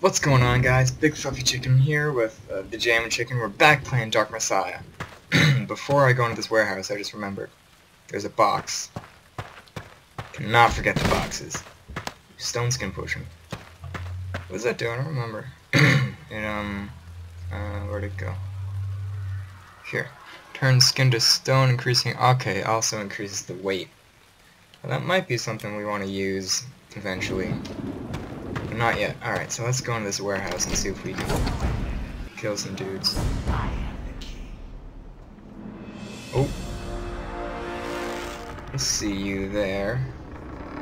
What's going on guys? Big Fluffy Chicken here with uh, the and Chicken. We're back playing Dark Messiah. Before I go into this warehouse, I just remembered there's a box. Cannot forget the boxes. Stone skin potion. What does that doing? I don't remember. it, um, uh, where'd it go? Here. Turns skin to stone, increasing, okay, also increases the weight. Well, that might be something we want to use eventually. Not yet. Alright, so let's go into this warehouse and see if we can kill some dudes. Oh. See you there.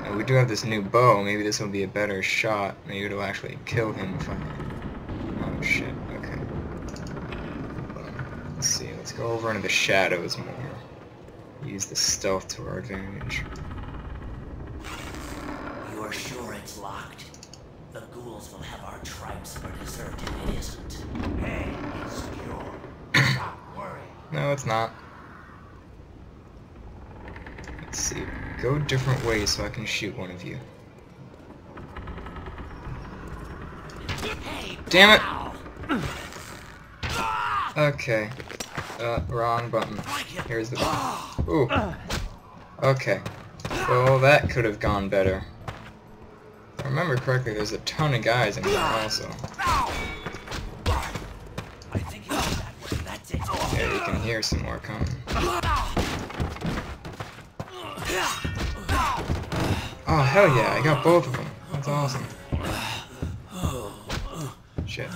Uh, we do have this new bow. Maybe this will be a better shot. Maybe it'll actually kill him if I... Oh shit, okay. Let's see, let's go over into the shadows more. Use the stealth to our advantage. You are sure it's locked? The ghouls will have our tribes for dessert if it isn't. Hey, it's secure. Stop worrying. No, it's not. Let's see. Go different ways so I can shoot one of you. Hey, Damn it! pal! Okay. Uh, wrong button. Here's the button. Ooh. Okay. Well, that could have gone better. If I remember correctly, there's a ton of guys in here also. I think that way. That's it. Yeah, you can hear some more coming. Oh, hell yeah, I got both of them. That's awesome. Shit.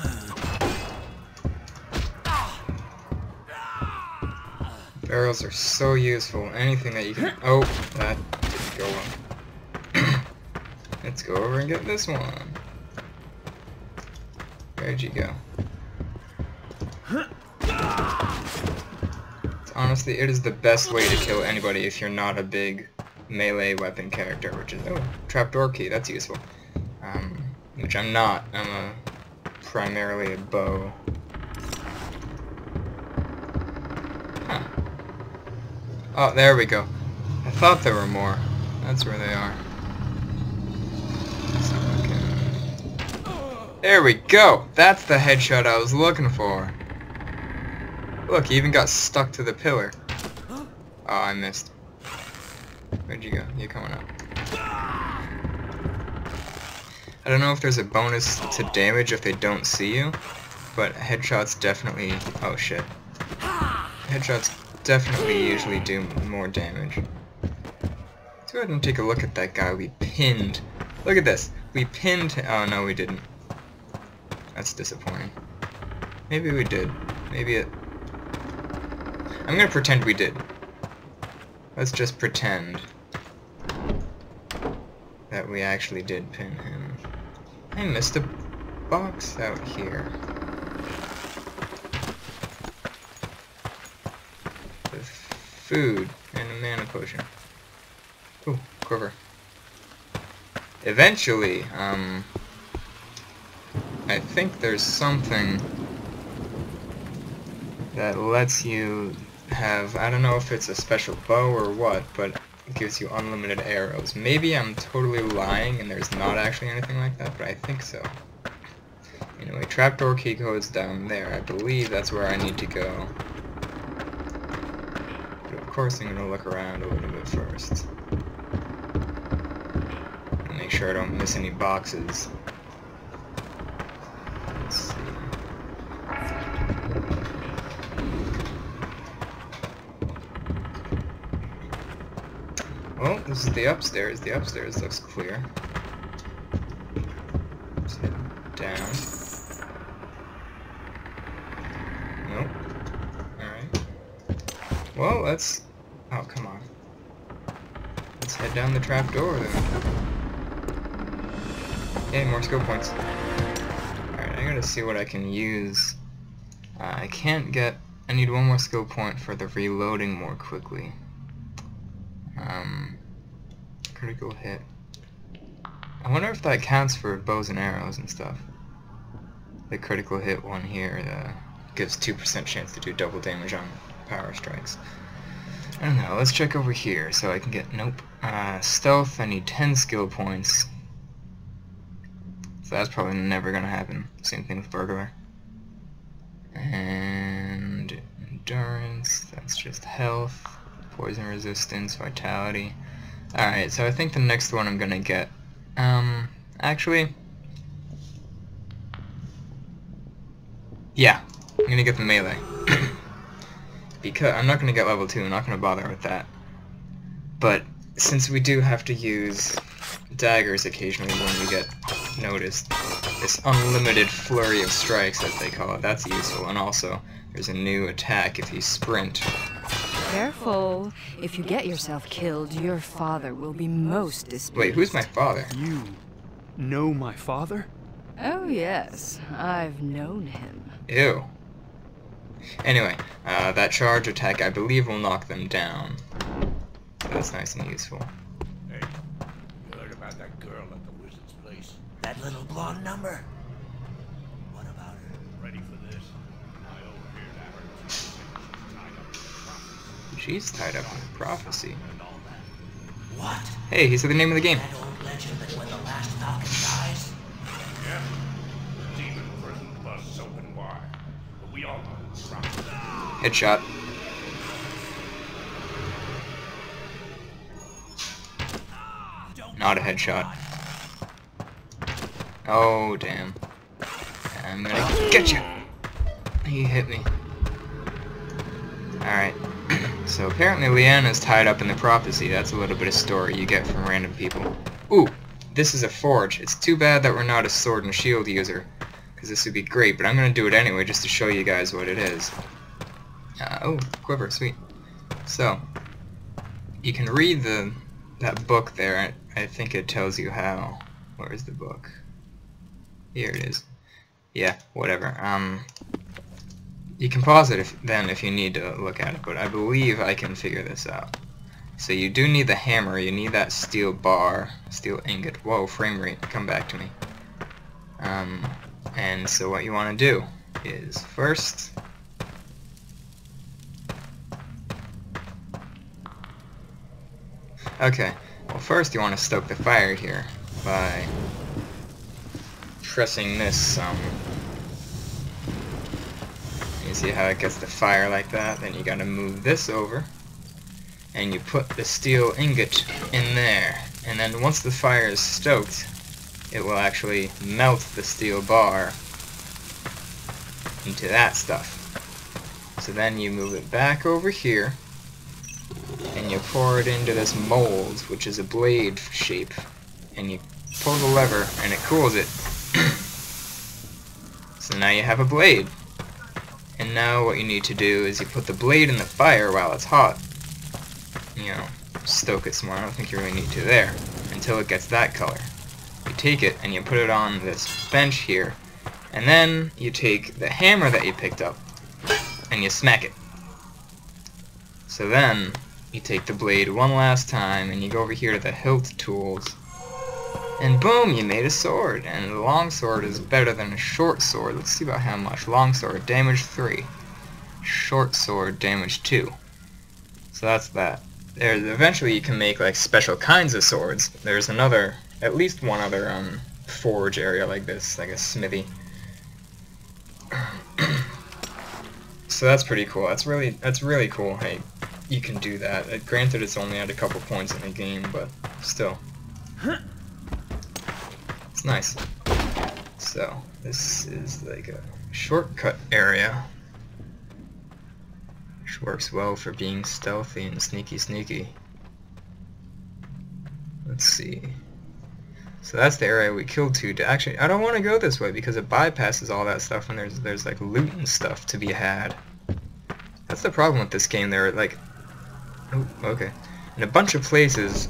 Barrels are so useful. Anything that you can... Oh, that didn't go well. Let's go over and get this one. Where'd you go? Honestly, it is the best way to kill anybody if you're not a big melee weapon character, which is... Oh, trapdoor key, that's useful. Um, which I'm not. I'm a primarily a bow. Huh. Oh, there we go. I thought there were more. That's where they are. So I can- There we go! That's the headshot I was looking for. Look, he even got stuck to the pillar. Oh, I missed. Where'd you go? You're coming up. I don't know if there's a bonus to damage if they don't see you, but headshots definitely... Oh shit. Headshots definitely usually do more damage. Let's go ahead and take a look at that guy we pinned. Look at this. We pinned... Oh no, we didn't. That's disappointing. Maybe we did. Maybe it... I'm gonna pretend we did. Let's just pretend that we actually did pin him. I missed a box out here. With food and a mana potion. Ooh, quiver. Eventually, um, I think there's something that lets you have, I don't know if it's a special bow or what, but it gives you unlimited arrows. Maybe I'm totally lying and there's not actually anything like that, but I think so. Anyway, trapdoor key code's down there. I believe that's where I need to go. But of course I'm going to look around a little bit first. Make sure I don't miss any boxes. This is the upstairs. The upstairs looks clear. Let's head down. Nope. Alright. Well, let's... Oh, come on. Let's head down the trap door then. Yay, more skill points. Alright, I gotta see what I can use. Uh, I can't get... I need one more skill point for the reloading more quickly. Critical hit. I wonder if that counts for bows and arrows and stuff. The critical hit one here uh, gives 2% chance to do double damage on power strikes. I don't know, let's check over here so I can get, nope. Uh, stealth, I need 10 skill points. So that's probably never gonna happen. Same thing with burglar. And endurance, that's just health, poison resistance, vitality. Alright, so I think the next one I'm gonna get, um, actually, yeah, I'm gonna get the melee. because, I'm not gonna get level 2, I'm not gonna bother with that. But, since we do have to use daggers occasionally when we get noticed, this unlimited flurry of strikes as they call it, that's useful, and also, there's a new attack if you sprint. Careful. If you get yourself killed, your father will be most displeased. Wait, who's my father? You know my father? Oh, yes. I've known him. Ew. Anyway, uh, that charge attack I believe will knock them down. So that's nice and useful. Hey, you heard about that girl at the wizard's place? That little blonde number? She's tied up with prophecy. and all that. What? Hey, he said the name of the game. That old legend that when the last Falcon dies, Yeah? Demon prison busts open wide. But we all know. Headshot. Not a headshot. Oh, damn. I'm gonna get you. He hit me. Alright. So apparently Leanna's tied up in the prophecy. That's a little bit of story you get from random people. Ooh, this is a forge. It's too bad that we're not a sword and shield user. Because this would be great, but I'm gonna do it anyway just to show you guys what it is. Uh, oh, quiver, sweet. So, you can read the that book there. I, I think it tells you how. Where is the book? Here it is. Yeah, whatever. Um, you can pause it if, then if you need to look at it, but I believe I can figure this out. So you do need the hammer, you need that steel bar, steel ingot. Whoa, frame rate, come back to me. Um, and so what you want to do is first Okay, well first you want to stoke the fire here by pressing this um you see how it gets the fire like that? Then you gotta move this over. And you put the steel ingot in there. And then once the fire is stoked it will actually melt the steel bar into that stuff. So then you move it back over here and you pour it into this mold, which is a blade shape, and you pull the lever, and it cools it. so now you have a blade. And now what you need to do is you put the blade in the fire while it's hot. You know, stoke it some more. I don't think you really need to there, until it gets that color. You take it, and you put it on this bench here, and then you take the hammer that you picked up, and you smack it. So then, you take the blade one last time and you go over here to the hilt tools and boom you made a sword. And the long sword is better than a short sword. Let's see about how much. Long sword damage 3 short sword damage 2 so that's that. There's eventually you can make like special kinds of swords. There's another at least one other um forge area like this like a smithy. So that's pretty cool. That's really that's really cool hey you can do that. Uh, granted, it's only at a couple points in the game, but still. Nice. So, this is like a shortcut area. Which works well for being stealthy and sneaky sneaky. Let's see. So that's the area we killed to. to actually, I don't want to go this way because it bypasses all that stuff and there's there's like loot and stuff to be had. That's the problem with this game. There are like Oh, okay. In a bunch of places,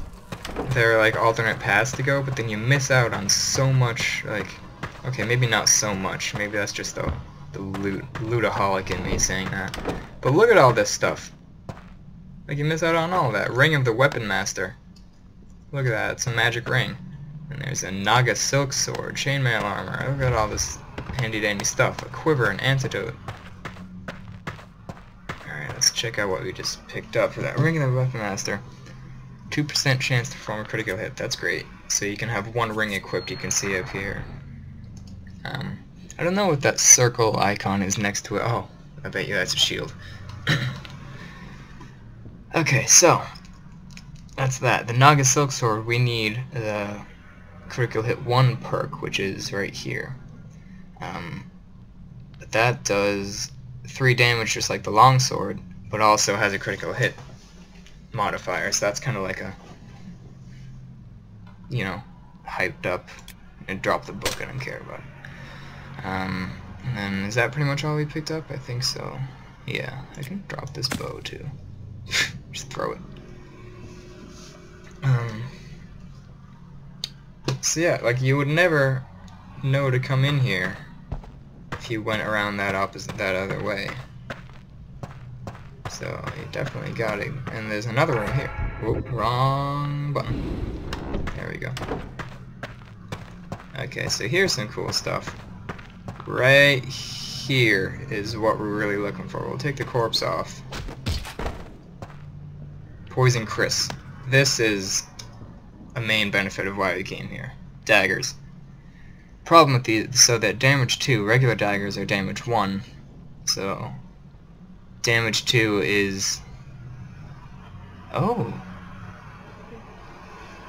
there are like alternate paths to go, but then you miss out on so much, like, okay, maybe not so much, maybe that's just the, the loot, lootaholic in me saying that. But look at all this stuff. Like, you miss out on all that. Ring of the Weapon Master. Look at that, it's a magic ring. And there's a Naga Silk Sword, Chainmail Armor, look at all this handy-dandy stuff. A quiver, an antidote. Alright, let's check out what we just picked up for that Ring of the Weapon Master. 2% chance to perform a critical hit. That's great. So you can have one ring equipped, you can see up here. I don't know what that circle icon is next to it. Oh, I bet you that's a shield. okay, so that's that. The Naga Silk Sword, we need the critical hit 1 perk, which is right here. Um, that does 3 damage just like the longsword, but also has a critical hit modifier, so that's kind of like a, you know, hyped up, and drop the book, I don't care about it. Um, and then, is that pretty much all we picked up? I think so. Yeah, I can drop this bow too. just throw it. Um, so yeah, like you would never know to come in here if you went around that opposite, that other way. So you definitely got it. And there's another one here. Wrong button. There we go. Okay, so here's some cool stuff. Right here is what we're really looking for. We'll take the corpse off. Poison Kris. This is a main benefit of why we came here. Daggers. Problem with these, so that damage 2, regular daggers are damage 1. So, damage 2 is... Oh.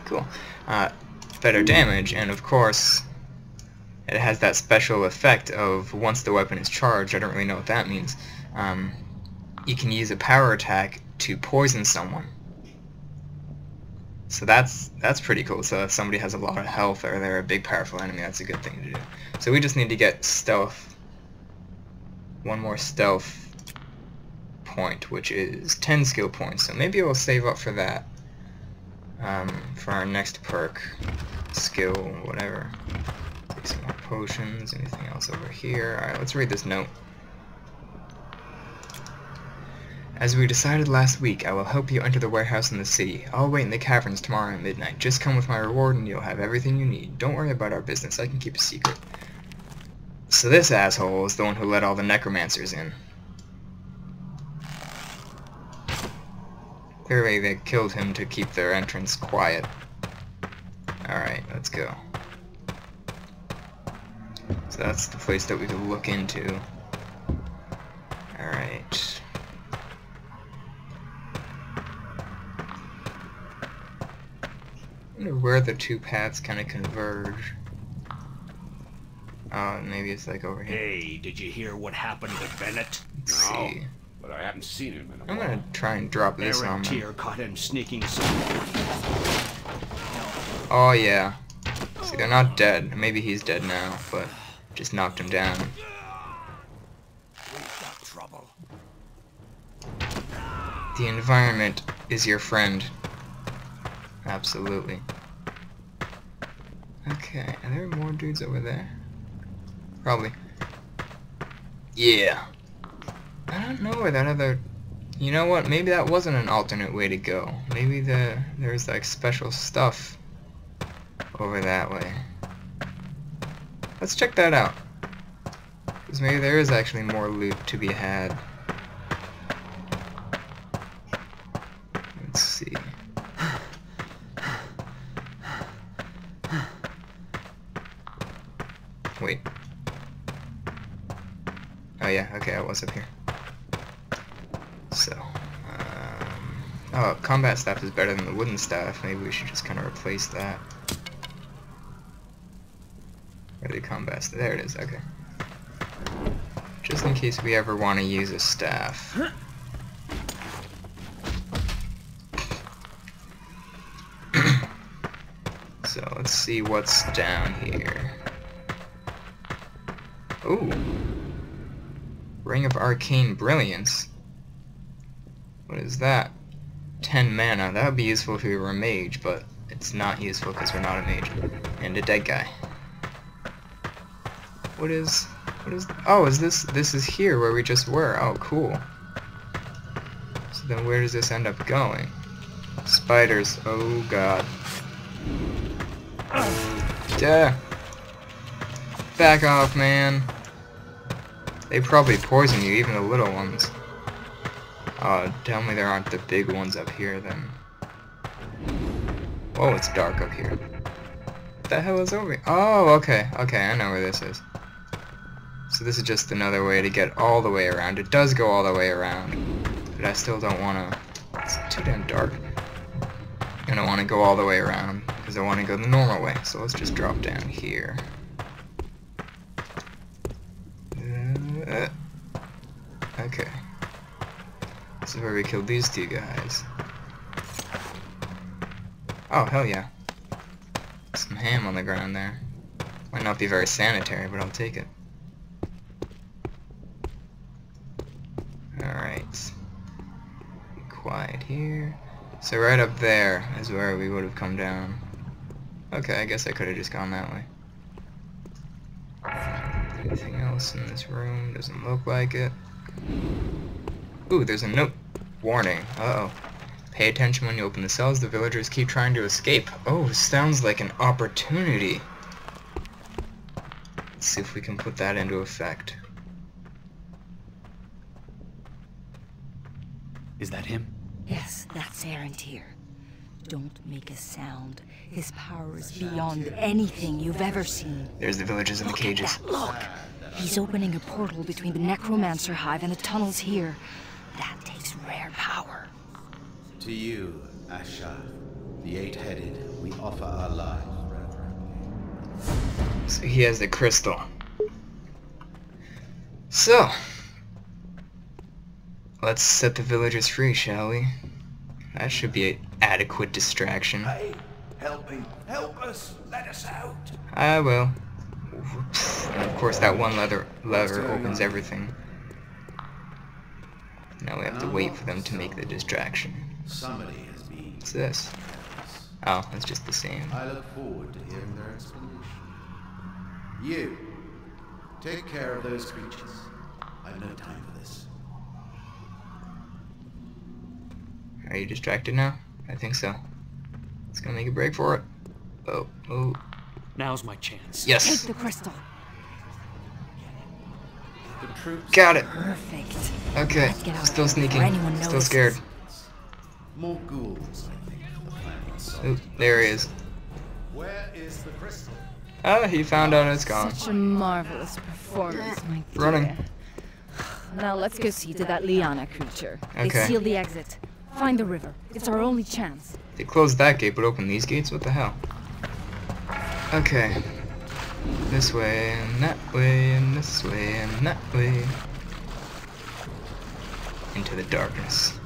Cool. Uh, better damage, and of course, it has that special effect of once the weapon is charged, I don't really know what that means, um, you can use a power attack to poison someone. So that's that's pretty cool. So if somebody has a lot of health or they're a big powerful enemy, that's a good thing to do. So we just need to get stealth. One more stealth point, which is 10 skill points. So maybe I'll save up for that. Um, for our next perk. Skill, whatever. Take some more potions, anything else over here. Alright, let's read this note. As we decided last week, I will help you enter the warehouse in the city. I'll wait in the caverns tomorrow at midnight. Just come with my reward and you'll have everything you need. Don't worry about our business, I can keep a secret. So this asshole is the one who let all the necromancers in. Clearly they killed him to keep their entrance quiet. Alright, let's go. So that's the place that we could look into. Alright. wonder where the two paths kind of converge. Oh, maybe it's like over here. Hey, did you hear what happened to Bennett? Let's no, see. But I haven't seen him in a I'm while. gonna try and drop this on Eric them. Tier caught him sneaking some. Oh yeah. See, they're not dead. Maybe he's dead now, but just knocked him down. We've got trouble. The environment is your friend. Absolutely. Okay, are there more dudes over there? Probably. Yeah. I don't know where that other... You know what? Maybe that wasn't an alternate way to go. Maybe the there's like special stuff over that way. Let's check that out. Because maybe there is actually more loot to be had. Let's see. Wait. Oh yeah, okay, I was up here. So, um, oh, combat staff is better than the wooden staff. Maybe we should just kind of replace that. Where the combat staff? There it is, okay. Just in case we ever want to use a staff. so let's see what's down here. Ooh. Ring of Arcane Brilliance. What is that? 10 mana. That would be useful if we were a mage, but it's not useful because we're not a mage. And a dead guy. What is... What is... Oh, is this... This is here where we just were. Oh, cool. So then where does this end up going? Spiders. Oh, God. Duh. Back off, man. They probably poison you, even the little ones. Oh, tell me there aren't the big ones up here, then. Whoa, it's dark up here. What the hell is over here? Oh, okay. Okay, I know where this is. So this is just another way to get all the way around. It does go all the way around, but I still don't want to... It's too damn dark. I don't want to go all the way around, because I want to go the normal way. So let's just drop down here. Uh, okay. This is where we killed these two guys. Oh, hell yeah. Some ham on the ground there. Might not be very sanitary, but I'll take it. Alright. Quiet here. So right up there is where we would have come down. Okay, I guess I could have just gone that way. Anything else in this room? Doesn't look like it. Ooh, there's a note. Warning. Uh-oh. Pay attention when you open the cells. The villagers keep trying to escape. Oh, sounds like an opportunity. Let's see if we can put that into effect. Is that him? Yes, that's Arantir. Don't make a sound. His power is beyond anything you've ever seen. There's the villagers in the cages. that, look! He's opening a portal between the Necromancer Hive and the tunnels here. That takes rare power. To you, Asha, the eight-headed, we offer our lives, brethren. So he has the crystal. So, let's set the villagers free, shall we? That should be an adequate distraction. Hey, help me. Help us. Let us out. I will. And of course, that one leather lever opens on? everything. Now we have to wait for them to make the distraction. Somebody has been. What's this? Oh, it's just the same. I look forward to hearing their explanation. You, take care of those creatures. I've no time for this. Are you distracted now? I think so. It's gonna make a break for it. Oh, oh, Now's my chance. Yes. Take the crystal. The troops. Got it! Perfect. Okay, Let's get out still sneaking. Still scared. More ghouls, I think, for the plan of assault. Oop, there he is. Where is the crystal? Oh, he found out it's gone. Such a marvelous performance, my dear. Running. Now let's go see to that Leanna creature. Okay. They sealed the exit. Find the river. It's our only chance. They closed that gate but opened these gates? What the hell? Okay. This way and that way and this way and that way. Into the darkness.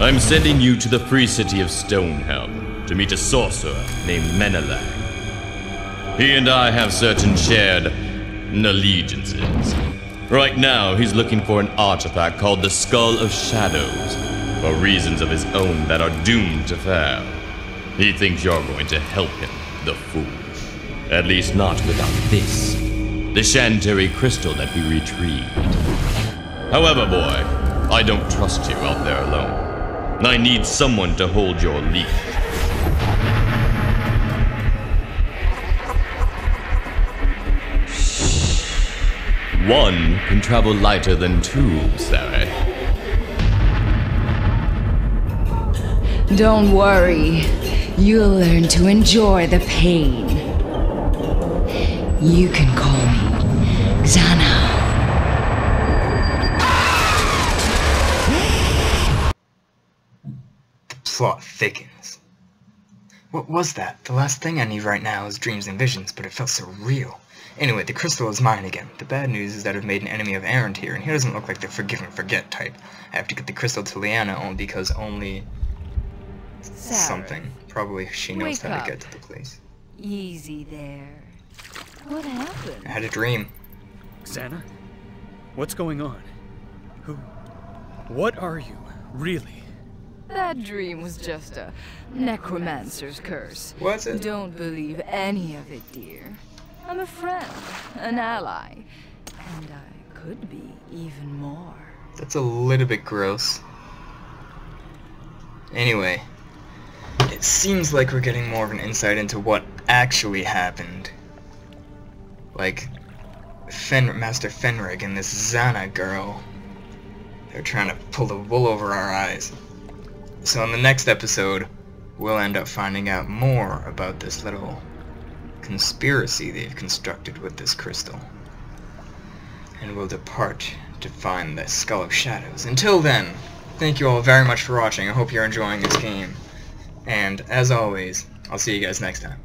I'm sending you to the free city of Stonehelm to meet a sorcerer named Menelag. He and I have certain shared allegiances. Right now, he's looking for an artifact called the Skull of Shadows, for reasons of his own that are doomed to fail. He thinks you're going to help him, the fool. At least not without this, the Shantiri crystal that we retrieved. However, boy, I don't trust you out there alone. I need someone to hold your leash. One can travel lighter than two, Sareth. Don't worry. You'll learn to enjoy the pain. You can call me Xana. The plot thickens. What was that? The last thing I need right now is dreams and visions, but it felt so real. Anyway, the crystal is mine again. The bad news is that I've made an enemy of Arantir, and he doesn't look like the forgive and forget type. I have to get the crystal to Leanna only because only something. Probably she knows how up. to get to the place. Easy there. What happened? I had a dream. Xana? What's going on? Who? What are you, really? That dream was just a necromancer's curse. Was it? Don't believe any of it, dear. I'm a friend, an ally, and I could be even more. That's a little bit gross. Anyway, it seems like we're getting more of an insight into what actually happened. Like, Fen Master Phenrig and this Xana girl. They're trying to pull the wool over our eyes. So in the next episode, we'll end up finding out more about this little conspiracy they've constructed with this crystal. and we'll depart to find the Skull of Shadows. Until then, thank you all very much for watching. I hope you're enjoying this game. And as always, I'll see you guys next time.